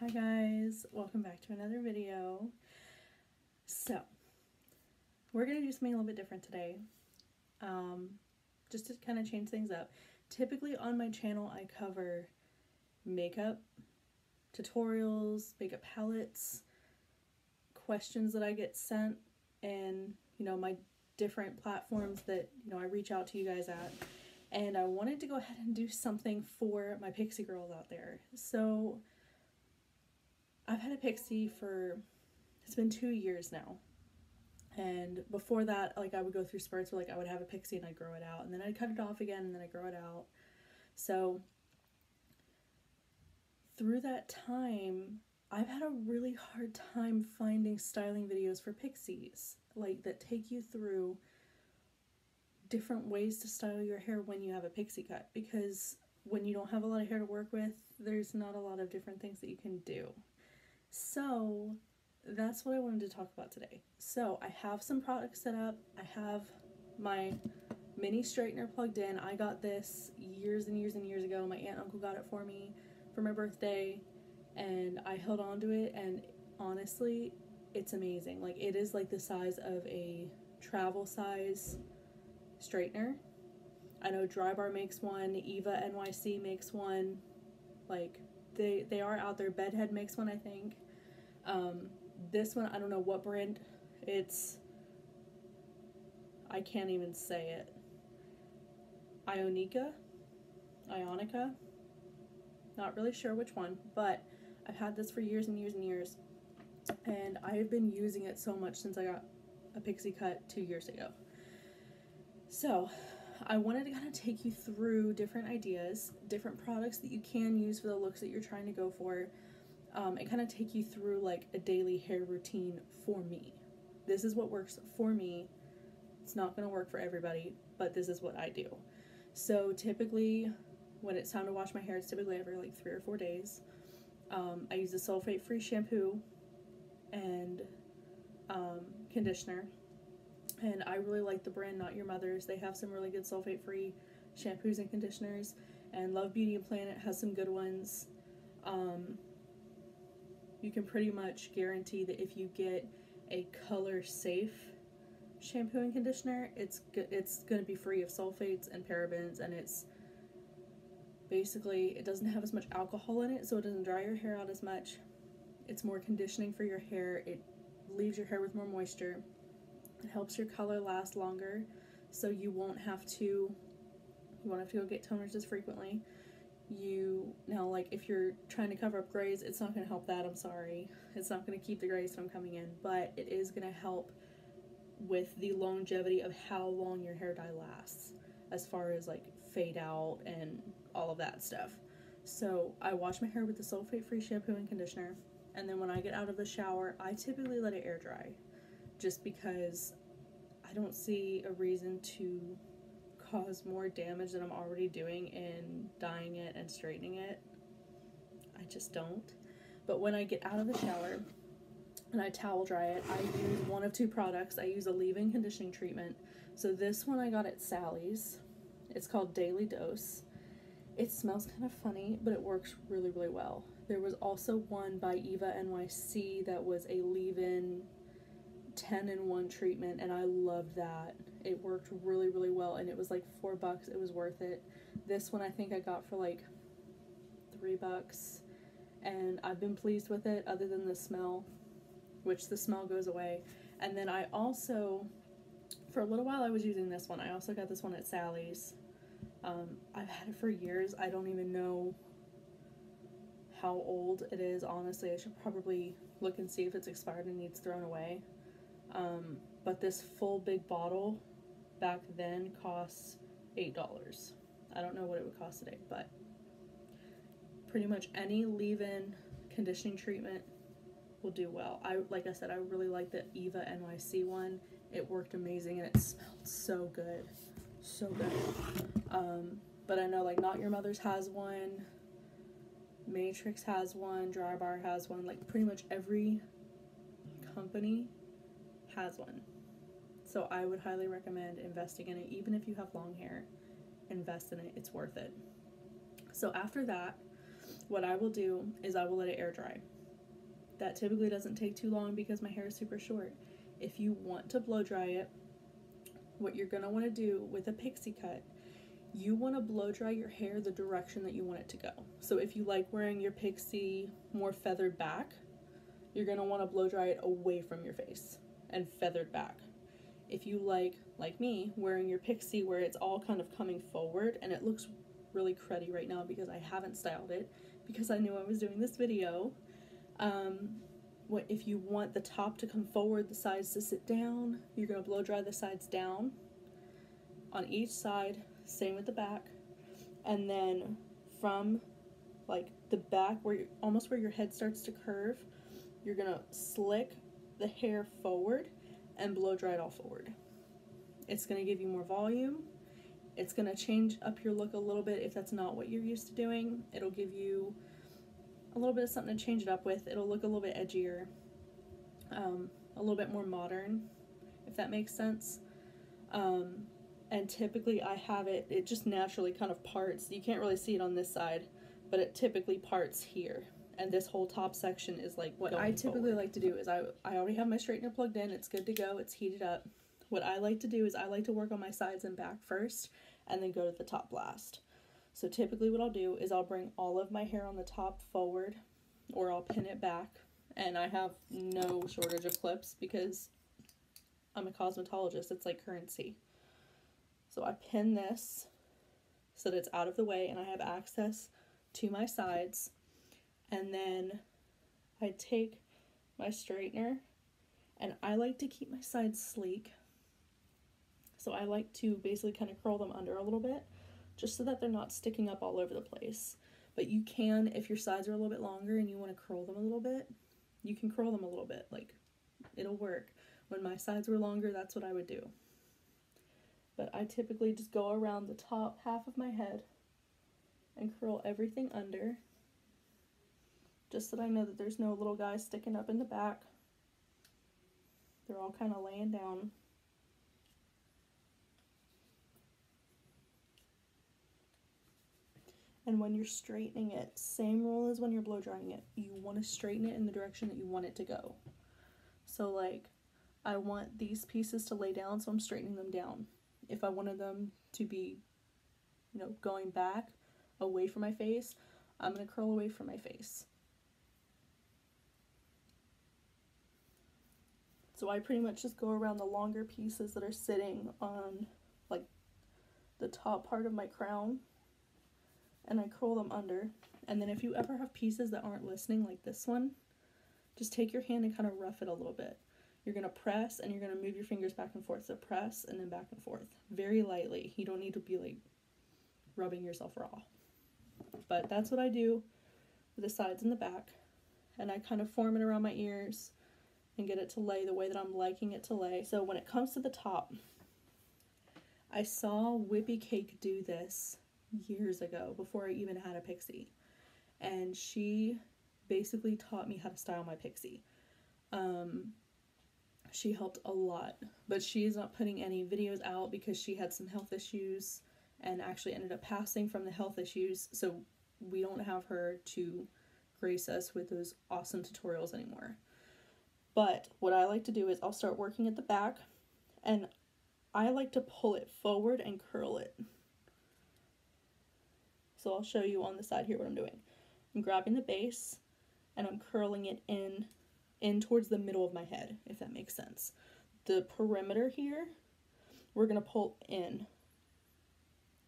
Hi guys, welcome back to another video. So, we're going to do something a little bit different today, um, just to kind of change things up. Typically on my channel I cover makeup, tutorials, makeup palettes, questions that I get sent, and you know my different platforms that you know I reach out to you guys at. And I wanted to go ahead and do something for my pixie girls out there. So, I've had a pixie for it's been two years now. And before that, like I would go through spurts where like I would have a pixie and I'd grow it out, and then I'd cut it off again, and then I'd grow it out. So through that time, I've had a really hard time finding styling videos for pixies, like that take you through different ways to style your hair when you have a pixie cut because when you don't have a lot of hair to work with, there's not a lot of different things that you can do. So that's what I wanted to talk about today. So I have some products set up. I have my mini straightener plugged in. I got this years and years and years ago. My aunt and uncle got it for me for my birthday and I held on to it and honestly, it's amazing. Like it is like the size of a travel size straightener. I know Drybar makes one, Eva NYC makes one. Like they they are out there. Bedhead makes one, I think. Um, this one, I don't know what brand. It's, I can't even say it. Ionica? Ionica? Not really sure which one, but I've had this for years and years and years. And I have been using it so much since I got a pixie cut two years ago. So, I wanted to kind of take you through different ideas, different products that you can use for the looks that you're trying to go for, um, and kind of take you through like a daily hair routine for me. This is what works for me. It's not going to work for everybody, but this is what I do. So typically, when it's time to wash my hair, it's typically every like three or four days. Um, I use a sulfate free shampoo and um, conditioner. And I really like the brand Not Your Mother's. They have some really good sulfate free shampoos and conditioners. And Love Beauty and Planet has some good ones. Um, you can pretty much guarantee that if you get a color safe shampoo and conditioner, it's it's going to be free of sulfates and parabens and it's basically it doesn't have as much alcohol in it so it doesn't dry your hair out as much. It's more conditioning for your hair. It leaves your hair with more moisture. It helps your color last longer so you won't have to you won't have to go get toners as frequently. You now like if you're trying to cover up grays it's not going to help that i'm sorry. It's not going to keep the grays from coming in but it is going to help with the longevity of how long your hair dye lasts as far as like fade out and all of that stuff. So i wash my hair with the sulfate free shampoo and conditioner and then when i get out of the shower i typically let it air dry just because i don't see a reason to cause more damage than I'm already doing in dyeing it and straightening it. I just don't. But when I get out of the shower and I towel dry it, I use one of two products. I use a leave-in conditioning treatment. So this one I got at Sally's. It's called Daily Dose. It smells kind of funny, but it works really, really well. There was also one by Eva NYC that was a leave-in 10 in 1 treatment and I loved that. It worked really, really well, and it was like four bucks. It was worth it. This one I think I got for like three bucks, and I've been pleased with it, other than the smell, which the smell goes away. And then I also, for a little while, I was using this one. I also got this one at Sally's. Um, I've had it for years. I don't even know how old it is, honestly. I should probably look and see if it's expired and needs thrown away. Um, but this full big bottle back then costs $8. I don't know what it would cost today, but pretty much any leave-in conditioning treatment will do well. I like I said, I really like the Eva NYC one. It worked amazing and it smelled so good. So good. Um, but I know like Not Your Mother's has one, Matrix has one, Drybar has one, like pretty much every company has one. So I would highly recommend investing in it, even if you have long hair. Invest in it, it's worth it. So after that, what I will do is I will let it air dry. That typically doesn't take too long because my hair is super short. If you want to blow dry it, what you're want to do with a pixie cut, you want to blow dry your hair the direction that you want it to go. So if you like wearing your pixie more feathered back, you're want to blow dry it away from your face and feathered back. If you like, like me, wearing your pixie where it's all kind of coming forward and it looks really cruddy right now because I haven't styled it because I knew I was doing this video. Um, what if you want the top to come forward, the sides to sit down, you're to blow dry the sides down on each side, same with the back. And then from like the back where you, almost where your head starts to curve, you're going to slick the hair forward and blow dry it all forward. It's going to give you more volume. It's going to change up your look a little bit if that's not what you're used to doing. It'll give you a little bit of something to change it up with. It'll look a little bit edgier, um, a little bit more modern, if that makes sense. Um, and typically I have it, it just naturally kind of parts. You can't really see it on this side, but it typically parts here. And this whole top section is like what I typically forward. like to do is I, I already have my straightener plugged in. It's good to go. It's heated up. What I like to do is I like to work on my sides and back first and then go to the top last. So typically what I'll do is I'll bring all of my hair on the top forward or I'll pin it back and I have no shortage of clips because I'm a cosmetologist. It's like currency. So I pin this so that it's out of the way and I have access to my sides. And then I take my straightener and I like to keep my sides sleek. So I like to basically kind of curl them under a little bit just so that they're not sticking up all over the place. But you can, if your sides are a little bit longer and you want to curl them a little bit, you can curl them a little bit. Like, it'll work. When my sides were longer, that's what I would do. But I typically just go around the top half of my head and curl everything under. Just that I know that there's no little guys sticking up in the back. They're all kind of laying down. And when you're straightening it, same rule as when you're blow drying it. You want to straighten it in the direction that you want it to go. So like, I want these pieces to lay down, so I'm straightening them down. If I wanted them to be, you know, going back away from my face, I'm going to curl away from my face. So I pretty much just go around the longer pieces that are sitting on like the top part of my crown and I curl them under. And then if you ever have pieces that aren't listening like this one, just take your hand and kind of rough it a little bit. You're going to press and you're going to move your fingers back and forth. So press and then back and forth very lightly. You don't need to be like rubbing yourself raw. But that's what I do with the sides and the back. And I kind of form it around my ears and get it to lay the way that I'm liking it to lay. So when it comes to the top, I saw Whippy Cake do this years ago before I even had a pixie. And she basically taught me how to style my pixie. Um, she helped a lot, but she is not putting any videos out because she had some health issues and actually ended up passing from the health issues. So we don't have her to grace us with those awesome tutorials anymore. But what I like to do is I'll start working at the back and I like to pull it forward and curl it. So I'll show you on the side here what I'm doing. I'm grabbing the base and I'm curling it in in towards the middle of my head, if that makes sense. The perimeter here, we're going to pull in.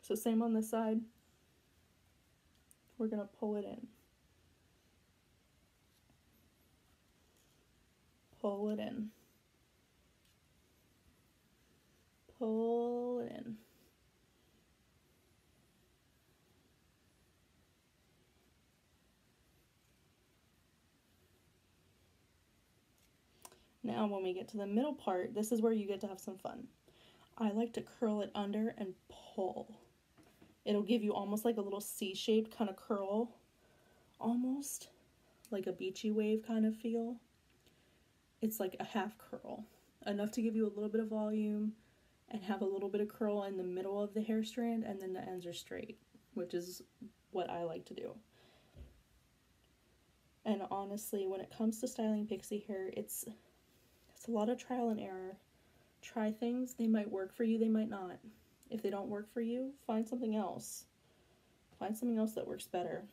So same on this side. We're going to pull it in. Pull it in. Pull it in. Now when we get to the middle part, this is where you get to have some fun. I like to curl it under and pull. It'll give you almost like a little C-shaped kind of curl, almost like a beachy wave kind of feel. It's like a half curl, enough to give you a little bit of volume and have a little bit of curl in the middle of the hair strand and then the ends are straight, which is what I like to do. And honestly, when it comes to styling pixie hair, it's it's a lot of trial and error. Try things, they might work for you, they might not. If they don't work for you, find something else. Find something else that works better.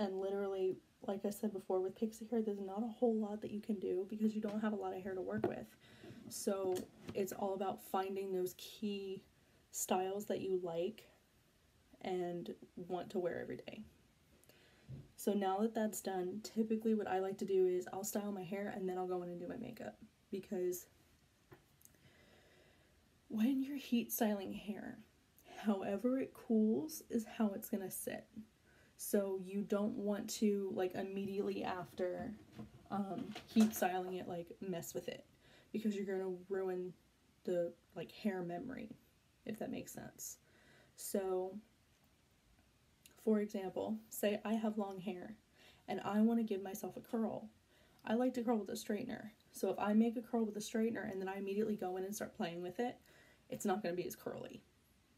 And literally, like I said before, with pixie hair, there's not a whole lot that you can do because you don't have a lot of hair to work with. So it's all about finding those key styles that you like and want to wear every day. So now that that's done, typically what I like to do is I'll style my hair and then I'll go in and do my makeup because when you're heat styling hair, however it cools is how it's to sit. So you don't want to like immediately after um, heat styling it like mess with it because you're going to ruin the like hair memory if that makes sense. So for example, say I have long hair and I want to give myself a curl. I like to curl with a straightener. So if I make a curl with a straightener and then I immediately go in and start playing with it, it's not going to be as curly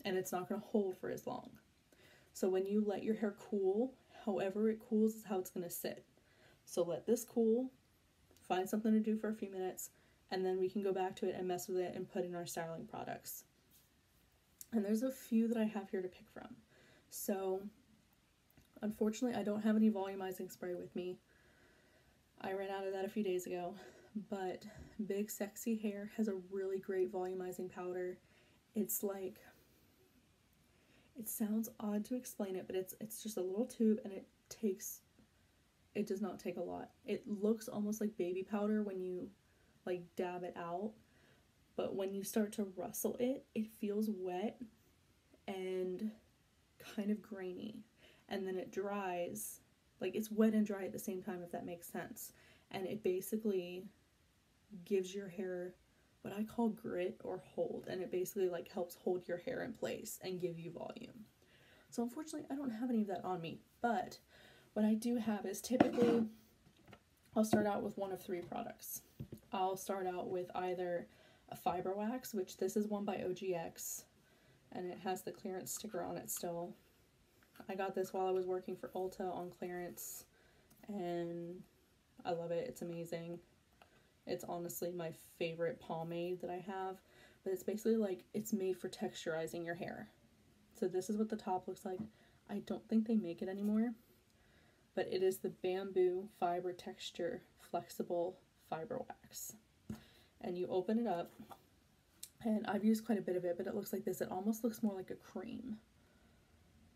and it's not going to hold for as long. So when you let your hair cool, however it cools is how it's going to sit. So let this cool, find something to do for a few minutes, and then we can go back to it and mess with it and put in our styling products. And there's a few that I have here to pick from. So unfortunately, I don't have any volumizing spray with me. I ran out of that a few days ago, but Big Sexy Hair has a really great volumizing powder. It's like it sounds odd to explain it, but it's it's just a little tube and it takes it does not take a lot. It looks almost like baby powder when you like dab it out, but when you start to rustle it, it feels wet and kind of grainy. And then it dries. Like it's wet and dry at the same time if that makes sense. And it basically gives your hair what I call grit or hold, and it basically like helps hold your hair in place and give you volume. So unfortunately, I don't have any of that on me, but what I do have is typically I'll start out with one of three products. I'll start out with either a fiber wax, which this is one by OGX, and it has the clearance sticker on it still. I got this while I was working for Ulta on clearance, and I love it. It's amazing. It's honestly my favorite pomade that I have. But it's basically like it's made for texturizing your hair. So this is what the top looks like. I don't think they make it anymore. But it is the bamboo fiber texture flexible fiber wax. And you open it up. And I've used quite a bit of it, but it looks like this. It almost looks more like a cream.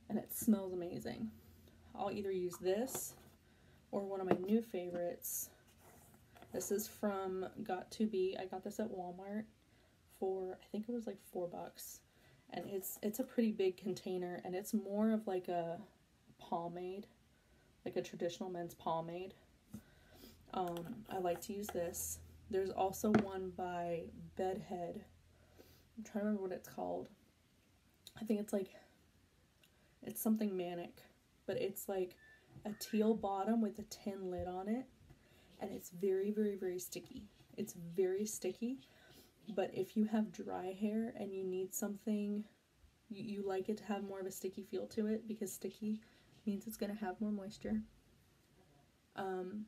And it smells amazing. I'll either use this or one of my new favorites, this is from Got2b. I got this at Walmart for I think it was like four bucks. And it's it's a pretty big container and it's more of like a pomade, like a traditional men's pomade. Um, I like to use this. There's also one by Bedhead. I'm trying to remember what it's called. I think it's like it's something manic, but it's like a teal bottom with a tin lid on it and it's very, very, very sticky. It's very sticky, but if you have dry hair and you need something, you, you like it to have more of a sticky feel to it because sticky means it's going to have more moisture. Um,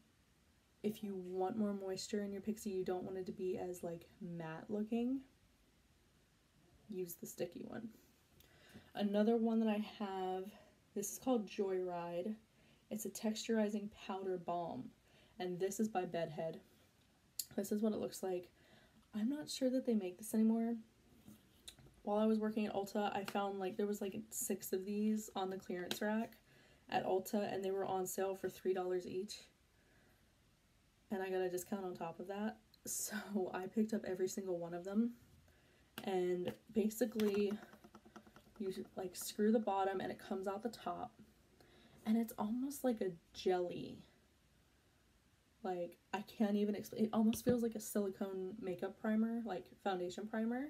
if you want more moisture in your pixie, you don't want it to be as like matte looking, use the sticky one. Another one that I have, this is called Joyride. It's a texturizing powder balm and this is by Bedhead. This is what it looks like. I'm not sure that they make this anymore. While I was working at Ulta, I found like there was like six of these on the clearance rack at Ulta and they were on sale for $3 each. And I got a discount on top of that. So I picked up every single one of them. And basically you like screw the bottom and it comes out the top. And it's almost like a jelly like I can't even explain. It almost feels like a silicone makeup primer, like foundation primer.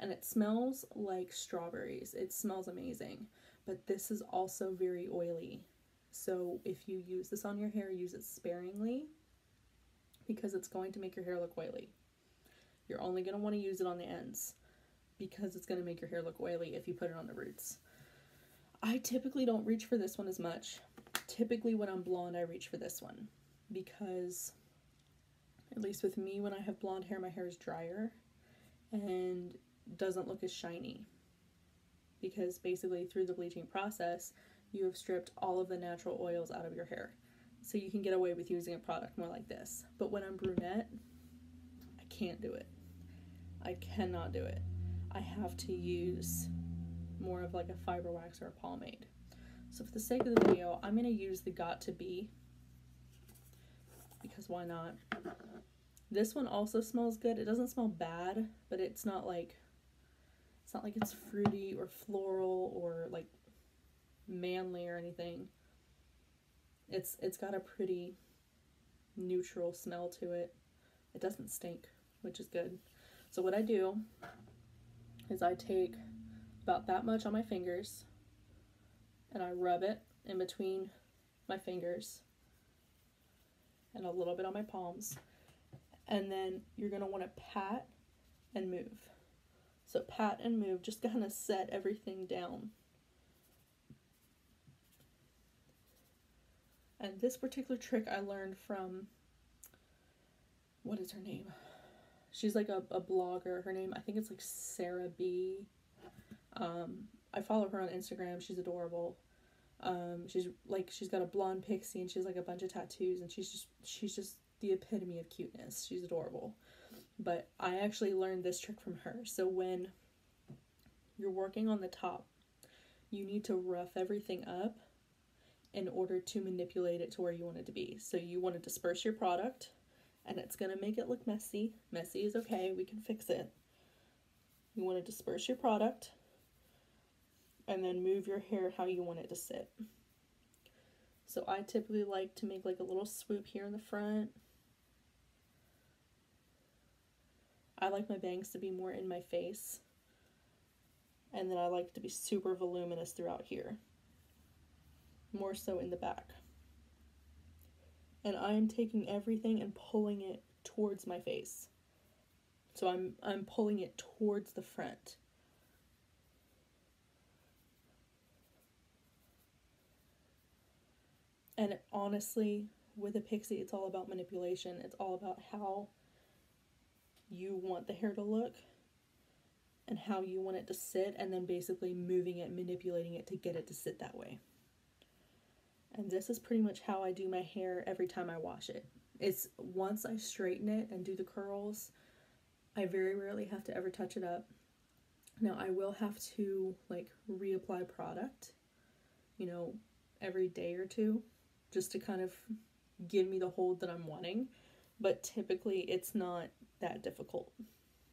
And it smells like strawberries. It smells amazing. But this is also very oily. So if you use this on your hair, use it sparingly because it's going to make your hair look oily. You're only going to want to use it on the ends because it's going to make your hair look oily if you put it on the roots. I typically don't reach for this one as much. Typically, when I'm blonde, I reach for this one because, at least with me, when I have blonde hair, my hair is drier and doesn't look as shiny. Because basically, through the bleaching process, you have stripped all of the natural oils out of your hair. So you can get away with using a product more like this. But when I'm brunette, I can't do it. I cannot do it. I have to use more of like a fiber wax or a pomade. So for the sake of the video, I'm going to use the Got2b because why not? This one also smells good. It doesn't smell bad, but it's not like it's not like it's fruity or floral or like manly or anything. It's it's got a pretty neutral smell to it. It doesn't stink, which is good. So what I do is I take about that much on my fingers and I rub it in between my fingers and a little bit on my palms. And then you're going to want to pat and move. So pat and move, just kind of set everything down. And this particular trick I learned from, what is her name? She's like a, a blogger. Her name, I think it's like Sarah B. Um, I follow her on Instagram. She's adorable. Um, she's like she's got a blonde pixie and she's like a bunch of tattoos and she's just she's just the epitome of cuteness. She's adorable. But I actually learned this trick from her. So when you're working on the top, you need to rough everything up in order to manipulate it to where you want it to be. So you want to disperse your product and it's going to make it look messy. Messy is okay, we can fix it. You want to disperse your product and then move your hair how you want it to sit. So I typically like to make like a little swoop here in the front. I like my bangs to be more in my face. And then I like to be super voluminous throughout here. More so in the back. And I'm taking everything and pulling it towards my face. So I'm I'm pulling it towards the front. And honestly, with a pixie, it's all about manipulation. It's all about how you want the hair to look and how you want it to sit, and then basically moving it, manipulating it to get it to sit that way. And this is pretty much how I do my hair every time I wash it. It's once I straighten it and do the curls, I very rarely have to ever touch it up. Now, I will have to like reapply product, you know, every day or two just to kind of give me the hold that I'm wanting. But typically, it's not that difficult.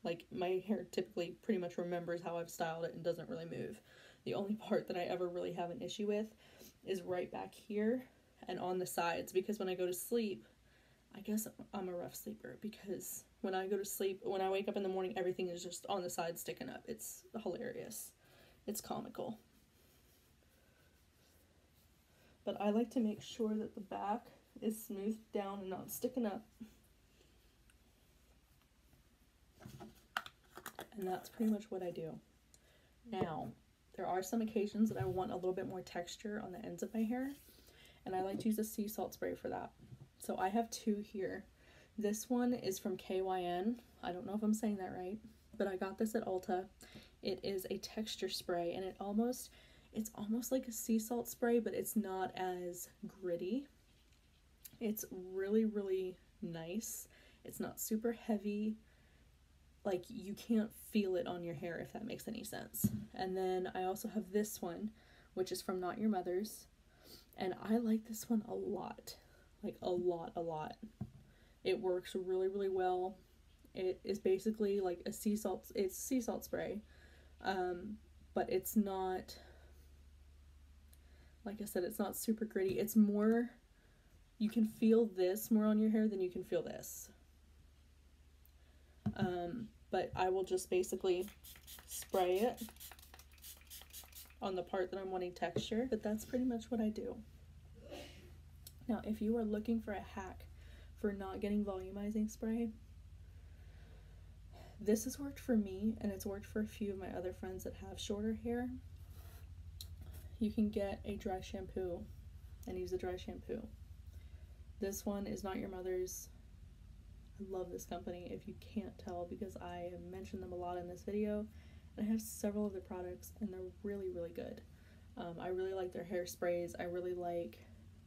Like, my hair typically pretty much remembers how I've styled it and doesn't really move. The only part that I ever really have an issue with is right back here and on the sides because when I go to sleep, I guess I'm a rough sleeper because when I go to sleep, when I wake up in the morning, everything is just on the side sticking up. It's hilarious. It's comical but I like to make sure that the back is smoothed down and not sticking up. And that's pretty much what I do. Now, there are some occasions that I want a little bit more texture on the ends of my hair, and I like to use a sea salt spray for that. So I have two here. This one is from KYN. I don't know if I'm saying that right, but I got this at Ulta. It is a texture spray, and it almost it's almost like a sea salt spray, but it's not as gritty. It's really, really nice. It's not super heavy. Like, you can't feel it on your hair, if that makes any sense. And then I also have this one, which is from Not Your Mother's. And I like this one a lot. Like, a lot, a lot. It works really, really well. It is basically like a sea salt, it's sea salt spray. Um, but it's not like I said, it's not super gritty. It's more, you can feel this more on your hair than you can feel this. Um, but I will just basically spray it on the part that I'm wanting texture. But that's pretty much what I do. Now, if you are looking for a hack for not getting volumizing spray, this has worked for me and it's worked for a few of my other friends that have shorter hair you can get a dry shampoo and use a dry shampoo. This one is not your mother's. I love this company if you can't tell because I have mentioned them a lot in this video and I have several of their products and they're really really good. Um, I really like their hairsprays. I really like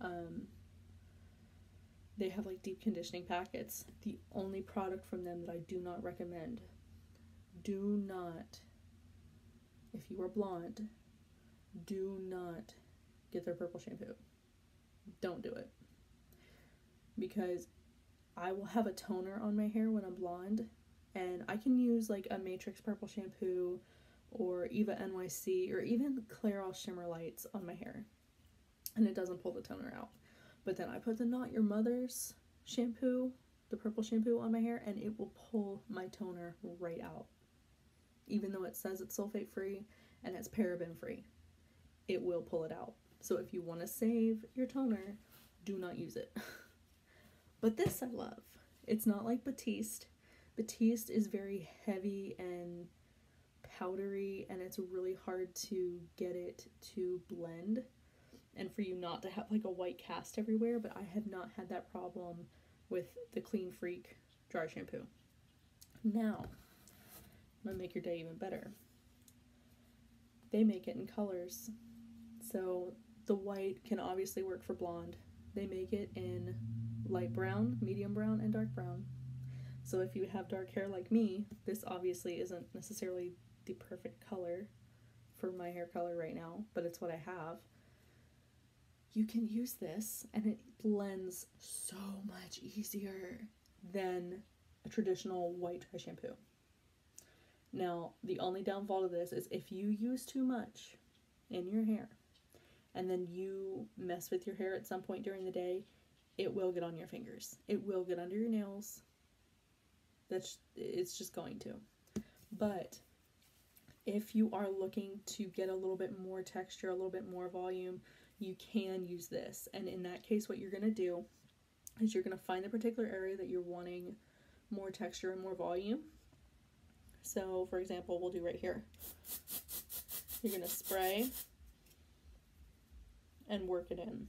um, they have like deep conditioning packets. The only product from them that I do not recommend. Do not if you are blonde, do not get their purple shampoo. Don't do it. Because I will have a toner on my hair when I'm blonde, and I can use like a Matrix purple shampoo or Eva NYC or even Clairol Shimmer Lights on my hair, and it doesn't pull the toner out. But then I put the Not Your Mother's shampoo, the purple shampoo on my hair, and it will pull my toner right out. Even though it says it's sulfate free and it's paraben free, it will pull it out. So if you want to save your toner, do not use it. but this I love. It's not like Batiste. Batiste is very heavy and powdery and it's really hard to get it to blend and for you not to have like a white cast everywhere, but I have not had that problem with the Clean Freak dry shampoo. Now, I'm gonna make your day even better. They make it in colors. So the white can obviously work for blonde. They make it in light brown, medium brown, and dark brown. So if you have dark hair like me, this obviously isn't necessarily the perfect color for my hair color right now, but it's what I have. You can use this and it blends so much easier than a traditional white dry shampoo. Now, the only downfall to this is if you use too much in your hair and then you mess with your hair at some point during the day, it will get on your fingers. It will get under your nails. That's it's just going to. But if you are looking to get a little bit more texture, a little bit more volume, you can use this. And in that case, what you're going to do is you're going to find the particular area that you're wanting more texture and more volume. So, for example, we'll do right here. You're going to spray and work it in.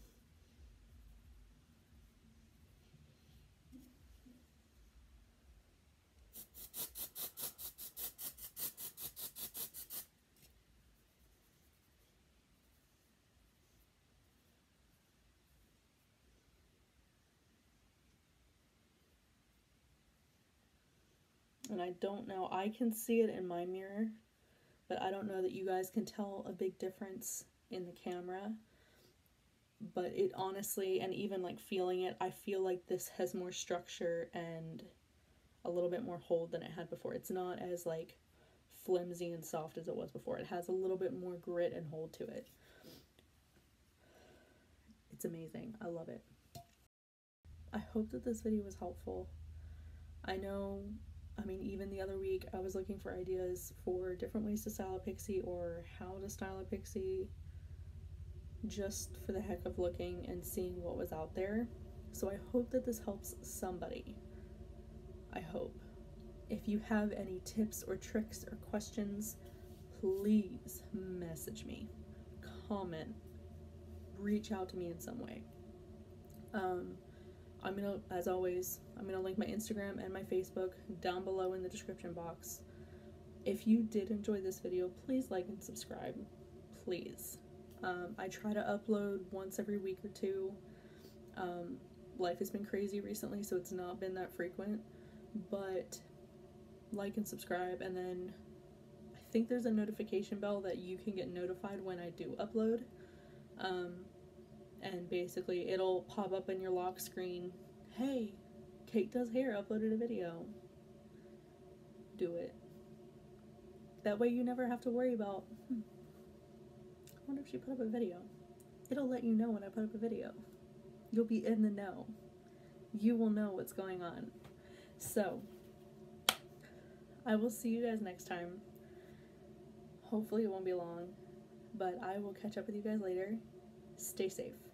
and I don't know. I can see it in my mirror, but I don't know that you guys can tell a big difference in the camera. But it honestly, and even like feeling it, I feel like this has more structure and a little bit more hold than it had before. It's not as like flimsy and soft as it was before. It has a little bit more grit and hold to it. It's amazing. I love it. I hope that this video was helpful. I know I mean, even the other week, I was looking for ideas for different ways to style a pixie or how to style a pixie just for the heck of looking and seeing what was out there. So I hope that this helps somebody. I hope. If you have any tips or tricks or questions, please message me, comment, reach out to me in some way. Um, I'm gonna, as always, I'm gonna link my Instagram and my Facebook down below in the description box. If you did enjoy this video, please like and subscribe. Please. Um, I try to upload once every week or two. Um, life has been crazy recently, so it's not been that frequent. But like and subscribe, and then I think there's a notification bell that you can get notified when I do upload. Um, and basically it'll pop up in your lock screen hey Kait does hair uploaded a video do it that way you never have to worry about hmm, wonder if she put up a video. It'll let you know when i put up a video. You'll be in the know. You will know what's going on. So i will see you guys next time. Hopefully it won't be long but i will catch up with you guys later. Stay safe